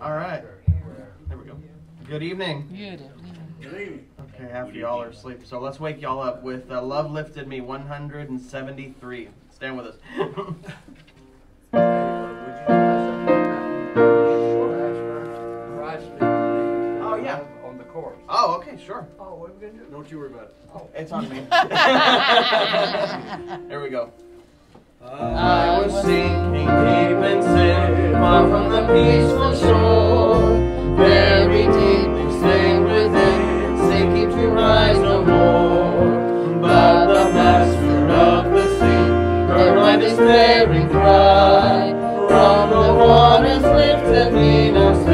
All right. There we go. Good evening. Good evening. Okay, half of y'all are asleep. So let's wake y'all up with uh, Love Lifted Me 173. Stand with us. Oh, yeah. On the chorus. oh, okay, sure. Oh, what are we gonna do? Don't you worry about it. Oh. It's on me. there we go. I was sinking deep in sin, far from the peaceful shore. Very deeply stained within, sinking to rise no more. But the master of the sea heard my despairing cry. From the waters lifted me, now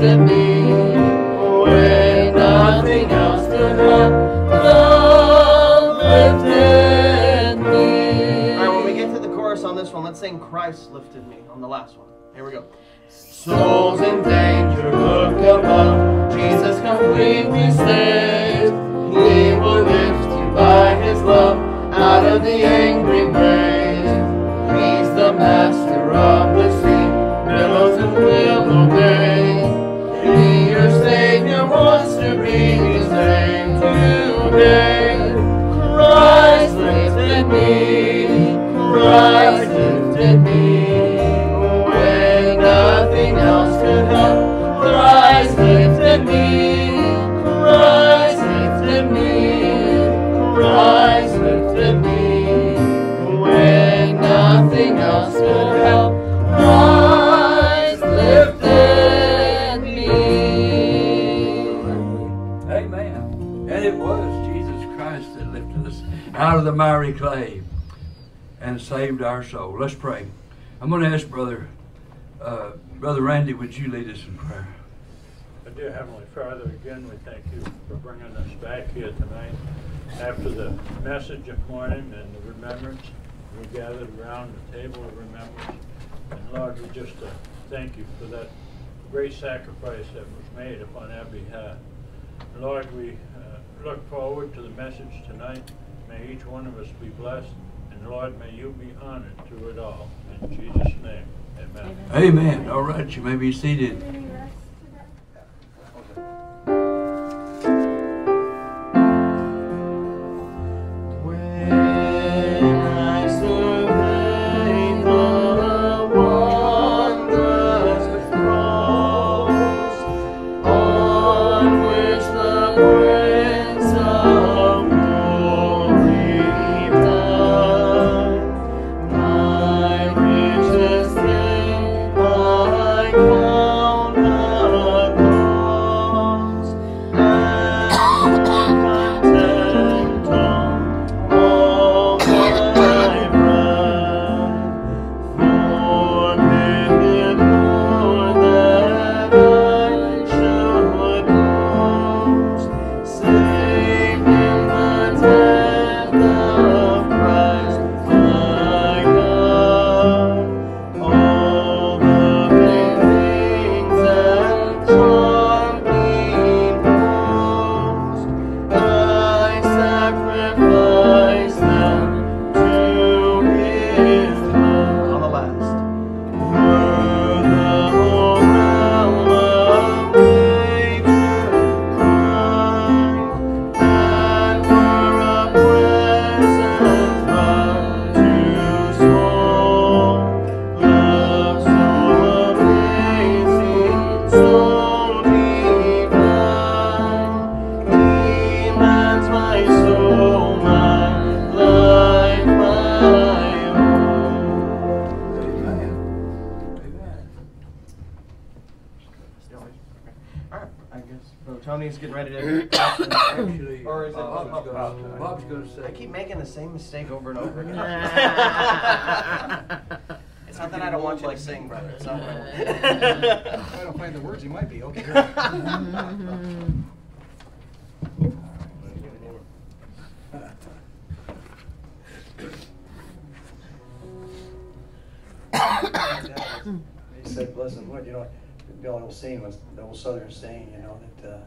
me. When nothing else could love lifted me. All right, when we get to the chorus on this one, let's sing Christ lifted me on the last one. Here we go. Souls in danger, clay and saved our soul. Let's pray. I'm going to ask Brother uh, Brother Randy, would you lead us in prayer? Dear Heavenly Father, again, we thank you for bringing us back here tonight. After the message of morning and the remembrance, we gathered around the table of remembrance. And Lord, we just uh, thank you for that great sacrifice that was made upon our behalf. Lord, we uh, look forward to the message tonight. May each one of us be blessed. And Lord, may you be honored through it all. In Jesus' name, amen. Amen. All right, you may be seated. He's getting ready to. Actually, Or is it- oh, Bob's gonna, Bob's gonna say. I keep making the same mistake over and over again. it's not that I don't want you to sing, brother. It's not what I. If I don't find the words, you might be, okay. He said, bless the Lord, you know, the old saying was, the old southern saying, you know, that, uh,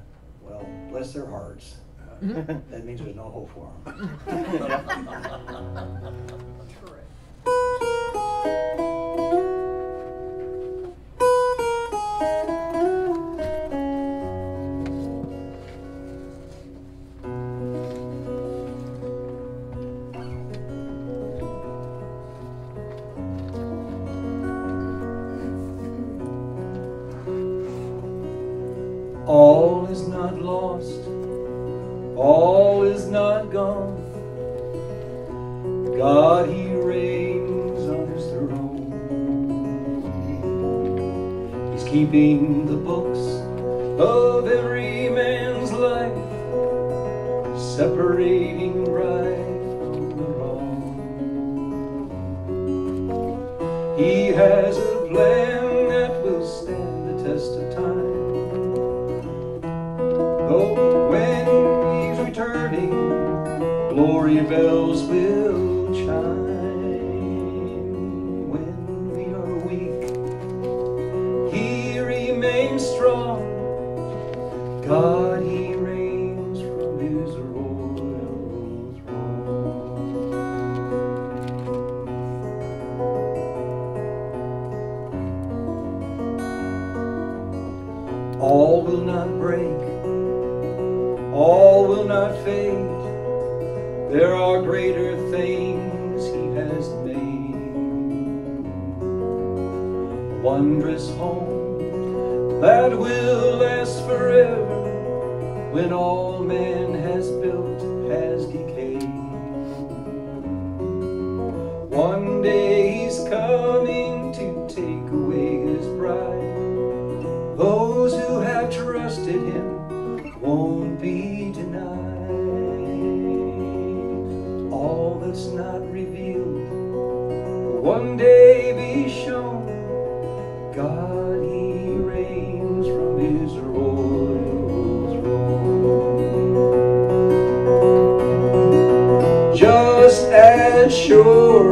well, bless their hearts. Uh, That means there's no hope for them. All not lost, all is not gone. God, He reigns on His throne. He's keeping break, all will not fade. There are greater things he has made. Wondrous home that will last forever when all God, he reigns from his royal throne. Just as sure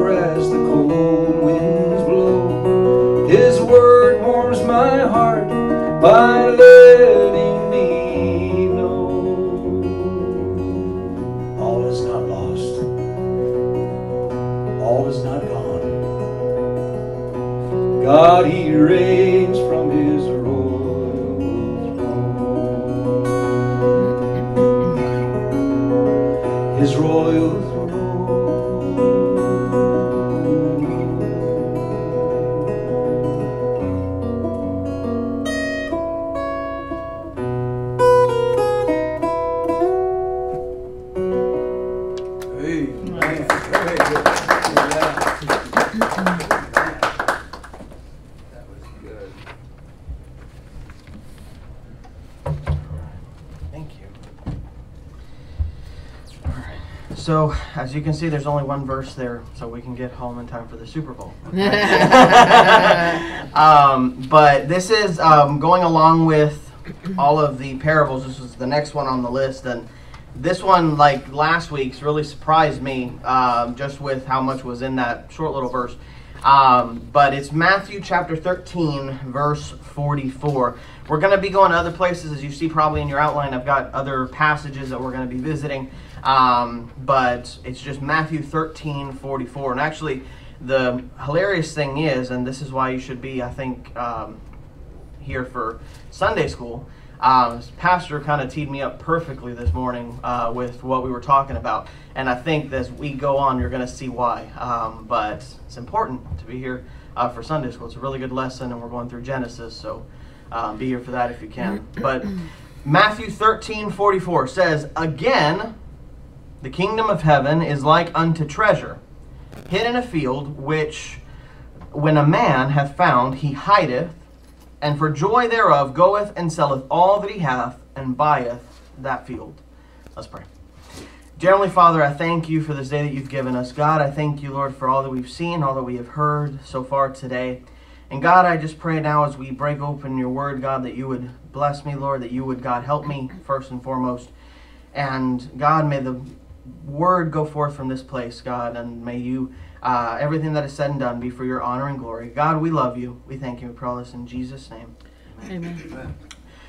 Amen. Very good. Yeah. That was good. Thank you. Alright. So, as you can see, there's only one verse there, so we can get home in time for the Super Bowl. um, but this is um, going along with all of the parables. This was the next one on the list, and this one, like last week's, really surprised me um, just with how much was in that short little verse. Um, but it's Matthew chapter 13, verse 44. We're going to be going to other places, as you see probably in your outline. I've got other passages that we're going to be visiting. Um, but it's just Matthew 13, 44. And actually, the hilarious thing is, and this is why you should be, I think, um, here for Sunday school. Um, pastor kind of teed me up perfectly this morning uh, with what we were talking about, and I think as we go on, you're going to see why. Um, but it's important to be here uh, for Sunday school. It's a really good lesson, and we're going through Genesis, so um, be here for that if you can. But Matthew 13 44 says, Again, the kingdom of heaven is like unto treasure hid in a field, which when a man hath found, he hideth, and for joy thereof goeth and selleth all that he hath, and buyeth that field. Let's pray. Dear Heavenly Father, I thank you for this day that you've given us. God, I thank you, Lord, for all that we've seen, all that we have heard so far today. And God, I just pray now as we break open your word, God, that you would bless me, Lord, that you would, God, help me first and foremost. And God, may the word go forth from this place, God, and may you, uh, everything that is said and done, be for your honor and glory. God, we love you. We thank you. We pray all this in Jesus' name. Amen.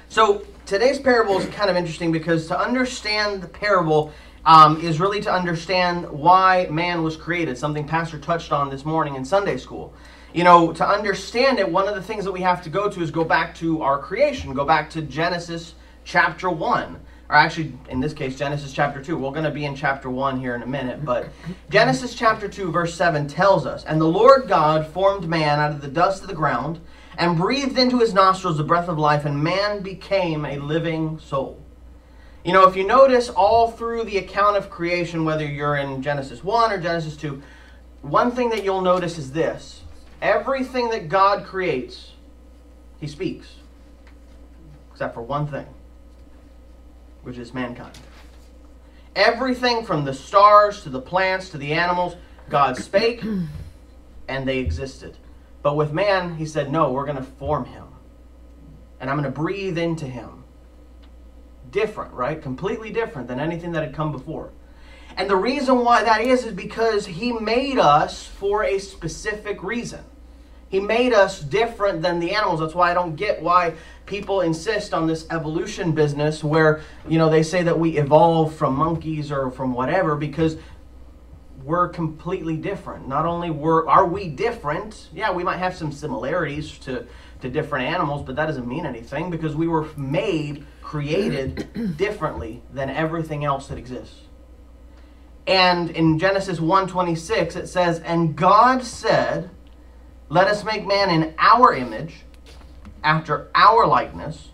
So today's parable is kind of interesting because to understand the parable um, is really to understand why man was created, something Pastor touched on this morning in Sunday school. You know, to understand it, one of the things that we have to go to is go back to our creation, go back to Genesis chapter 1. Or actually, in this case, Genesis chapter 2. We're going to be in chapter 1 here in a minute. But Genesis chapter 2, verse 7 tells us And the Lord God formed man out of the dust of the ground and breathed into his nostrils the breath of life, and man became a living soul. You know, if you notice all through the account of creation, whether you're in Genesis 1 or Genesis 2, one thing that you'll notice is this everything that God creates, he speaks, except for one thing, which is mankind. Everything from the stars to the plants to the animals, God spake and they existed. But with man, he said, No, we're going to form him. And I'm going to breathe into him. Different, right? Completely different than anything that had come before. And the reason why that is, is because he made us for a specific reason. He made us different than the animals. That's why I don't get why people insist on this evolution business where, you know, they say that we evolved from monkeys or from whatever because we're completely different. Not only were are we different, yeah, we might have some similarities to to different animals, but that doesn't mean anything because we were made, created differently than everything else that exists. And in Genesis 1:26 it says, "And God said, let us make man in our image, after our likeness,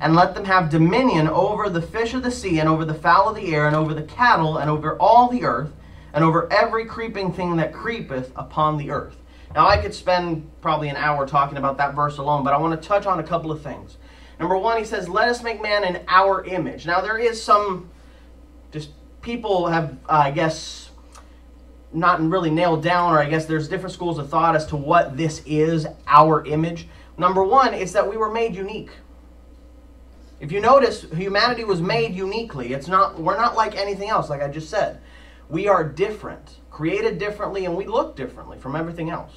and let them have dominion over the fish of the sea and over the fowl of the air and over the cattle and over all the earth." and over every creeping thing that creepeth upon the earth. Now, I could spend probably an hour talking about that verse alone, but I want to touch on a couple of things. Number one, he says, Let us make man in our image. Now, there is some, just people have, uh, I guess, not really nailed down, or I guess there's different schools of thought as to what this is, our image. Number one, it's that we were made unique. If you notice, humanity was made uniquely. It's not, we're not like anything else, like I just said. We are different, created differently, and we look differently from everything else.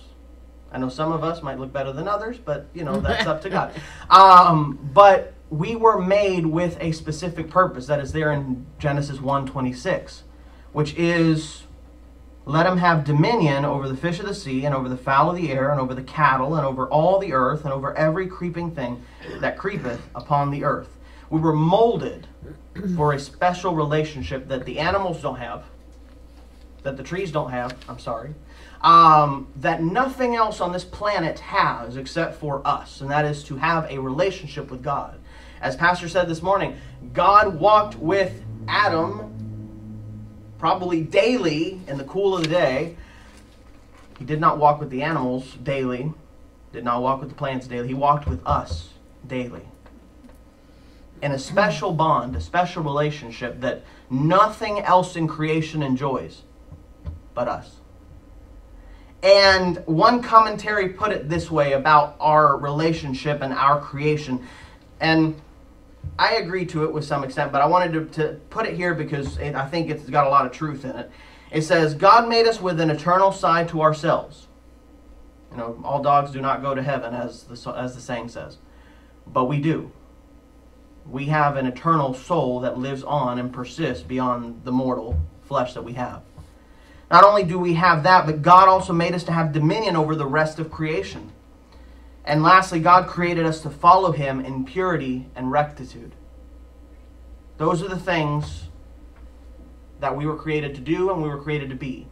I know some of us might look better than others, but you know that's up to God. Um, but we were made with a specific purpose that is there in Genesis 1:26, which is let him have dominion over the fish of the sea and over the fowl of the air and over the cattle and over all the earth and over every creeping thing that creepeth upon the earth. We were molded for a special relationship that the animals don't have that the trees don't have, I'm sorry, um, that nothing else on this planet has except for us, and that is to have a relationship with God. As Pastor said this morning, God walked with Adam probably daily in the cool of the day. He did not walk with the animals daily, did not walk with the plants daily. He walked with us daily. In a special bond, a special relationship that nothing else in creation enjoys but us. And one commentary put it this way about our relationship and our creation. And I agree to it with some extent, but I wanted to, to put it here because it, I think it's got a lot of truth in it. It says, God made us with an eternal side to ourselves. You know, all dogs do not go to heaven, as the, as the saying says. But we do. We have an eternal soul that lives on and persists beyond the mortal flesh that we have. Not only do we have that, but God also made us to have dominion over the rest of creation. And lastly, God created us to follow Him in purity and rectitude. Those are the things that we were created to do and we were created to be.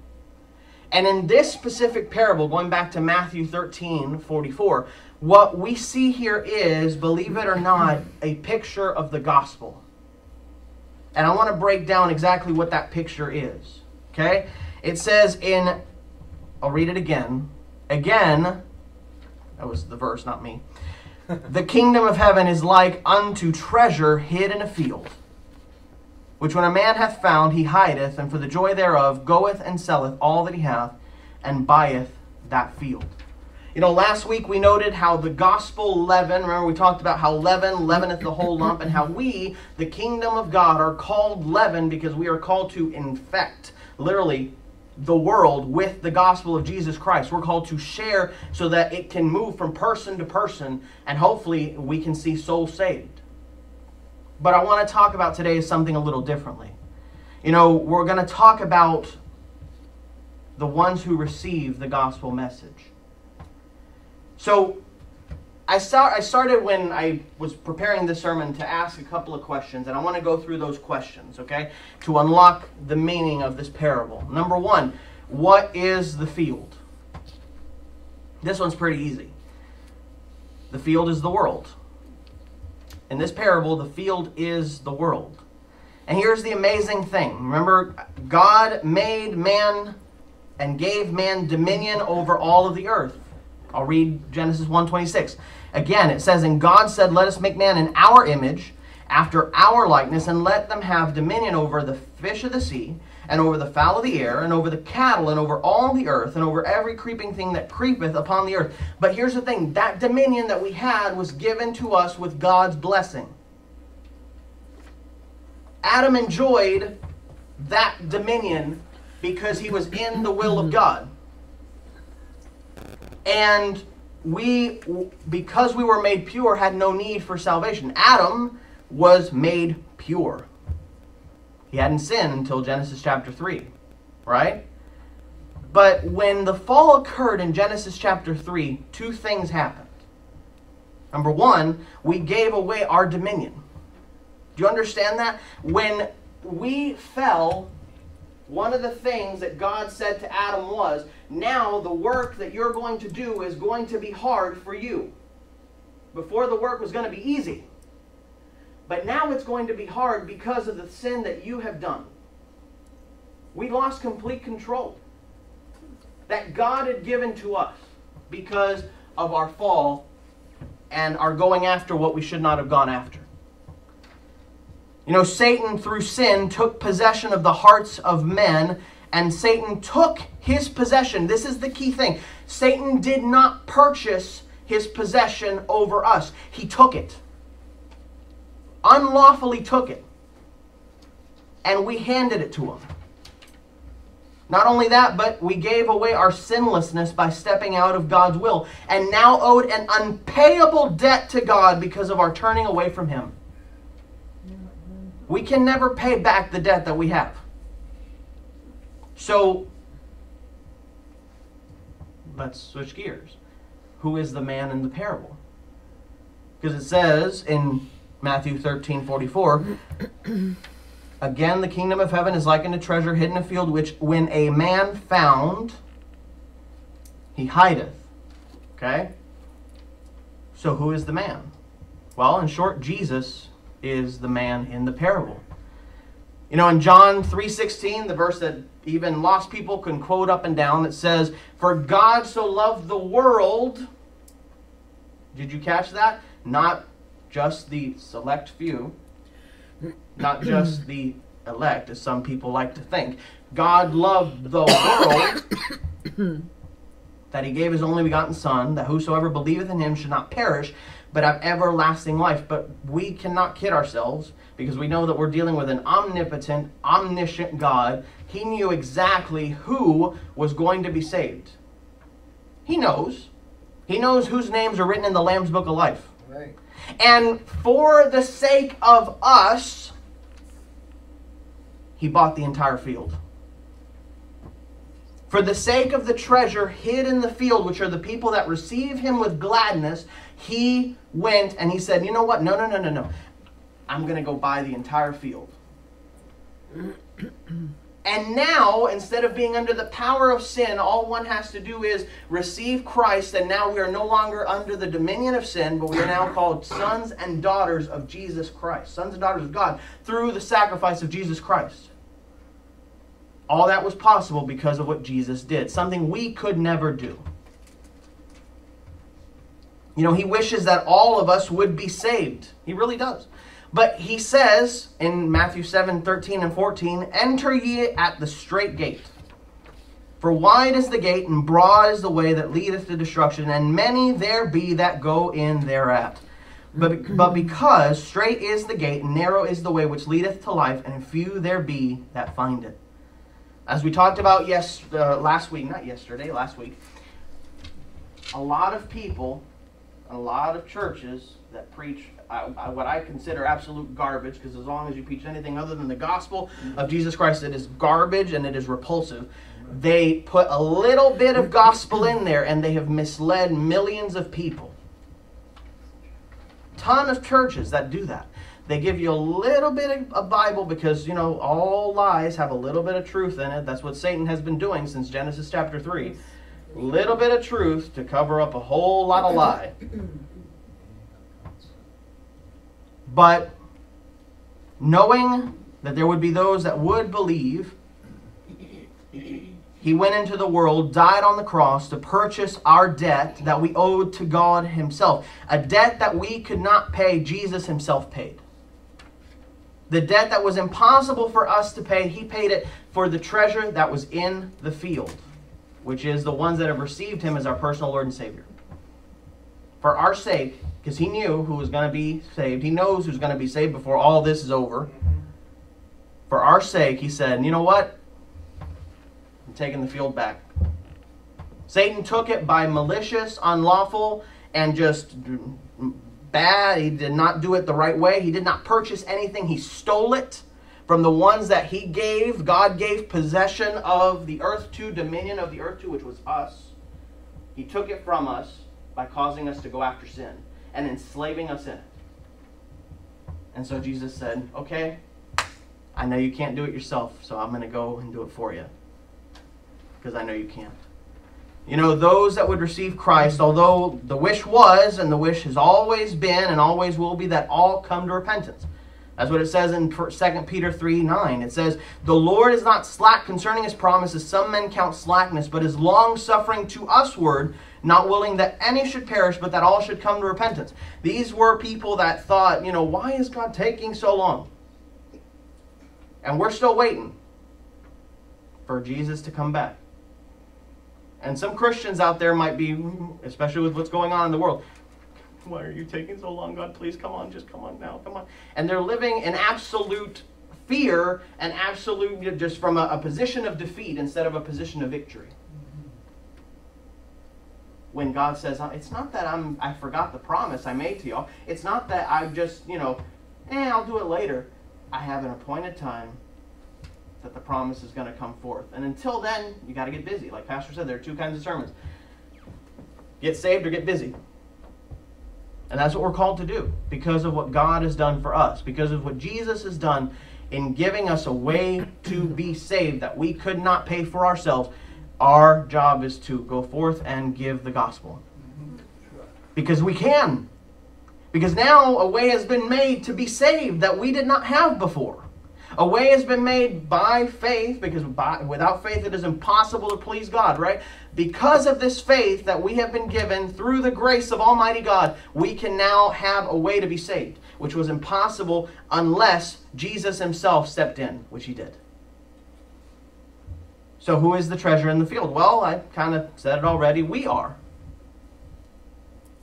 And in this specific parable, going back to Matthew 13 44, what we see here is, believe it or not, a picture of the gospel. And I want to break down exactly what that picture is. Okay? It says in, I'll read it again. Again, that was the verse, not me. the kingdom of heaven is like unto treasure hid in a field, which when a man hath found, he hideth, and for the joy thereof goeth and selleth all that he hath, and buyeth that field. You know, last week we noted how the gospel leaven, remember we talked about how leaven leaveneth the whole lump, and how we, the kingdom of God, are called leaven because we are called to infect, literally, the world with the gospel of Jesus Christ. We're called to share so that it can move from person to person, and hopefully we can see souls saved. But I want to talk about today something a little differently. You know, we're going to talk about the ones who receive the gospel message. So I start I started when I was preparing this sermon to ask a couple of questions, and I want to go through those questions, okay? To unlock the meaning of this parable. Number one, what is the field? This one's pretty easy. The field is the world. In this parable, the field is the world. And here's the amazing thing. Remember, God made man and gave man dominion over all of the earth. I'll read Genesis 1:26. Again, it says, "And God said, Let us make man in our image, after our likeness, and let them have dominion over the fish of the sea, and over the fowl of the air, and over the cattle, and over all the earth, and over every creeping thing that creepeth upon the earth." But here's the thing: that dominion that we had was given to us with God's blessing. Adam enjoyed that dominion because he was in the will of mm-hmm. God. And we, because we were made pure, had no need for salvation. Adam was made pure. He hadn't sinned until Genesis chapter 3, right? But when the fall occurred in Genesis chapter 3, two things happened. Number one, we gave away our dominion. Do you understand that? When we fell, one of the things that God said to Adam was, now the work that you're going to do is going to be hard for you. Before the work was going to be easy. But now it's going to be hard because of the sin that you have done. We lost complete control that God had given to us because of our fall and our going after what we should not have gone after. You know, Satan, through sin, took possession of the hearts of men, and Satan took his possession. This is the key thing. Satan did not purchase his possession over us, he took it. Unlawfully took it. And we handed it to him. Not only that, but we gave away our sinlessness by stepping out of God's will, and now owed an unpayable debt to God because of our turning away from Him. We can never pay back the debt that we have. So, let's switch gears. Who is the man in the parable? Because it says in Matthew 13 44, again, the kingdom of heaven is like unto treasure hidden in a field, which when a man found, he hideth. Okay? So, who is the man? Well, in short, Jesus is the man in the parable. You know, in John 3:16, the verse that even lost people can quote up and down, it says, "For God so loved the world." Did you catch that? Not just the select few, not just the elect, as some people like to think. God loved the world that he gave his only begotten Son, that whosoever believeth in him should not perish, but have everlasting life. But we cannot kid ourselves because we know that we're dealing with an omnipotent, omniscient God. He knew exactly who was going to be saved. He knows. He knows whose names are written in the Lamb's Book of Life. Right. And for the sake of us, he bought the entire field. For the sake of the treasure hid in the field, which are the people that receive him with gladness, he went and he said, You know what? No, no, no, no, no. I'm going to go buy the entire field. And now, instead of being under the power of sin, all one has to do is receive Christ, and now we are no longer under the dominion of sin, but we are now called sons and daughters of Jesus Christ, sons and daughters of God, through the sacrifice of Jesus Christ. All that was possible because of what Jesus did, something we could never do. You know, he wishes that all of us would be saved. He really does. But he says in Matthew 7 13 and 14, Enter ye at the strait gate. For wide is the gate, and broad is the way that leadeth to destruction, and many there be that go in thereat. But, but because strait is the gate, and narrow is the way which leadeth to life, and few there be that find it. As we talked about yes, uh, last week, not yesterday, last week, a lot of people, a lot of churches that preach uh, uh, what I consider absolute garbage, because as long as you preach anything other than the gospel of Jesus Christ, it is garbage and it is repulsive. They put a little bit of gospel in there and they have misled millions of people. Ton of churches that do that. They give you a little bit of Bible because, you know, all lies have a little bit of truth in it. That's what Satan has been doing since Genesis chapter 3. Little bit of truth to cover up a whole lot of lie. But knowing that there would be those that would believe, he went into the world, died on the cross to purchase our debt that we owed to God Himself. A debt that we could not pay, Jesus Himself paid. The debt that was impossible for us to pay, He paid it for the treasure that was in the field, which is the ones that have received Him as our personal Lord and Savior. For our sake, because He knew who was going to be saved, He knows who's going to be saved before all this is over. For our sake, He said, you know what? I'm taking the field back. Satan took it by malicious, unlawful, and just bad. He did not do it the right way. He did not purchase anything. He stole it from the ones that he gave. God gave possession of the earth to, dominion of the earth to, which was us. He took it from us by causing us to go after sin and enslaving us in it. And so Jesus said, Okay, I know you can't do it yourself, so I'm going to go and do it for you. Because I know you can't. You know, those that would receive Christ, although the wish was, and the wish has always been, and always will be, that all come to repentance. That's what it says in 2 Peter 3 9. It says, The Lord is not slack concerning his promises, some men count slackness, but is long suffering to usward, not willing that any should perish, but that all should come to repentance. These were people that thought, you know, why is God taking so long? And we're still waiting for Jesus to come back. And some Christians out there might be, especially with what's going on in the world, why are you taking so long, God? Please come on, just come on now, come on. And they're living in absolute fear and absolute, just from a, a position of defeat instead of a position of victory. When God says, it's not that I'm, I forgot the promise I made to y'all. It's not that I've just, you know, eh, I'll do it later. I have an appointed time that the promise is going to come forth. And until then, you got to get busy. Like Pastor said, there are two kinds of sermons get saved or get busy. And that's what we're called to do because of what God has done for us, because of what Jesus has done in giving us a way to be saved that we could not pay for ourselves. Our job is to go forth and give the gospel. Because we can. Because now a way has been made to be saved that we did not have before. A way has been made by faith, because by, without faith it is impossible to please God, right? Because of this faith that we have been given through the grace of Almighty God, we can now have a way to be saved, which was impossible unless Jesus himself stepped in, which he did. So, who is the treasure in the field? Well, I kind of said it already. We are.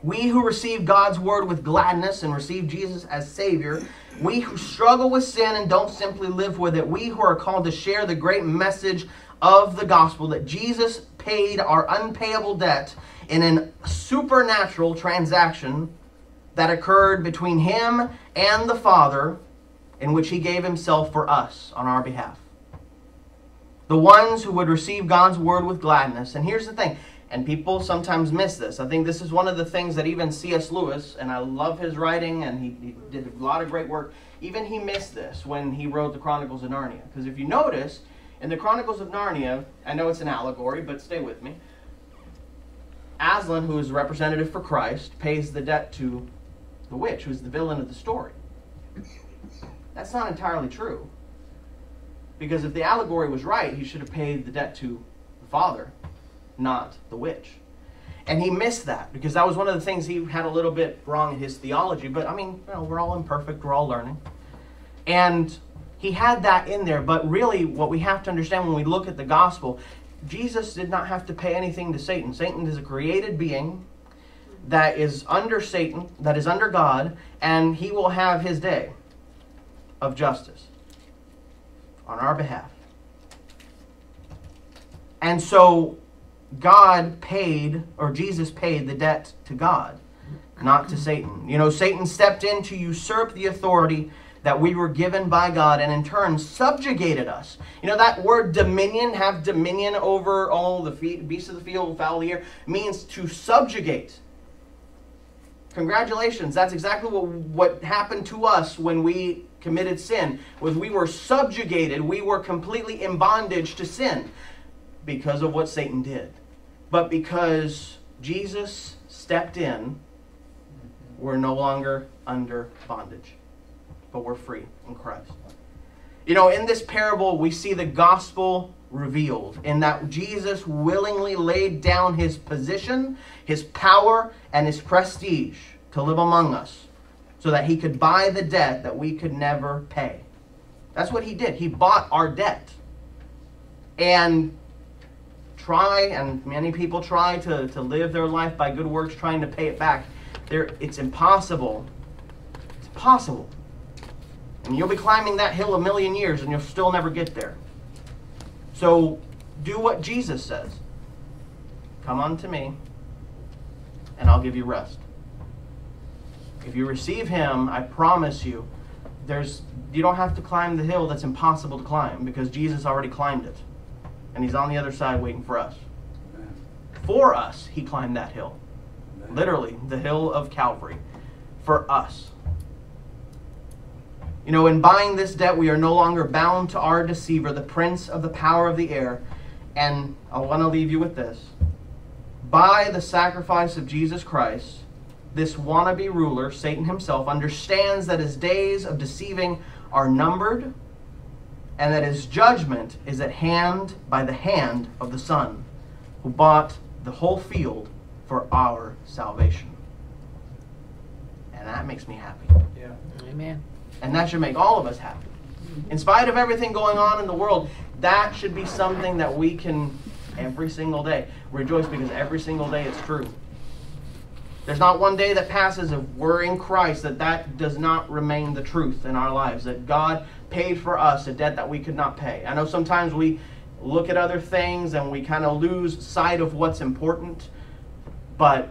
We who receive God's word with gladness and receive Jesus as Savior, we who struggle with sin and don't simply live with it, we who are called to share the great message of the gospel that Jesus paid our unpayable debt in a supernatural transaction that occurred between Him and the Father, in which He gave Himself for us on our behalf. The ones who would receive God's word with gladness. And here's the thing and people sometimes miss this. I think this is one of the things that even C.S. Lewis, and I love his writing, and he, he did a lot of great work, even he missed this when he wrote the Chronicles of Narnia. Because if you notice, in the Chronicles of Narnia, I know it's an allegory, but stay with me. Aslan, who is representative for Christ, pays the debt to the witch, who's the villain of the story. That's not entirely true. Because if the allegory was right, he should have paid the debt to the father not the witch. And he missed that because that was one of the things he had a little bit wrong in his theology. But I mean, you know, we're all imperfect, we're all learning. And he had that in there. But really, what we have to understand when we look at the gospel, Jesus did not have to pay anything to Satan. Satan is a created being that is under Satan, that is under God, and he will have his day of justice on our behalf. And so God paid, or Jesus paid the debt to God, not to Satan. You know, Satan stepped in to usurp the authority that we were given by God and in turn subjugated us. You know, that word dominion, have dominion over all the beasts of the field, fowl of the air, means to subjugate. Congratulations, that's exactly what, what happened to us when we committed sin. Was we were subjugated, we were completely in bondage to sin because of what Satan did. But because Jesus stepped in, we're no longer under bondage, but we're free in Christ. You know, in this parable, we see the gospel revealed in that Jesus willingly laid down his position, his power, and his prestige to live among us so that he could buy the debt that we could never pay. That's what he did. He bought our debt. And try, and many people try to, to live their life by good works, trying to pay it back. There, it's impossible. It's impossible. And you'll be climbing that hill a million years and you'll still never get there. So do what Jesus says. Come unto me, and I'll give you rest. If you receive him, I promise you, there's you don't have to climb the hill that's impossible to climb because Jesus already climbed it and he's on the other side waiting for us. For us, he climbed that hill. Literally, the hill of Calvary. For us. You know, in buying this debt, we are no longer bound to our deceiver, the prince of the power of the air. And I want to leave you with this. By the sacrifice of Jesus Christ, this wannabe ruler, Satan himself, understands that his days of deceiving are numbered and that his judgment is at hand by the hand of the Son, who bought the whole field for our salvation. And that makes me happy. Yeah. Amen. And that should make all of us happy. In spite of everything going on in the world, that should be something that we can every single day rejoice because every single day it's true. There's not one day that passes if we're in Christ that that does not remain the truth in our lives. That God paid for us a debt that we could not pay. I know sometimes we look at other things and we kind of lose sight of what's important, but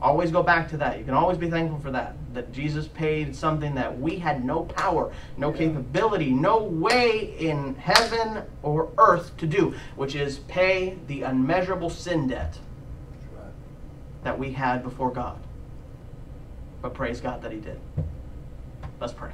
always go back to that. You can always be thankful for that. That Jesus paid something that we had no power, no capability, no way in heaven or earth to do, which is pay the unmeasurable sin debt that we had before God. But praise God that He did. Let's pray.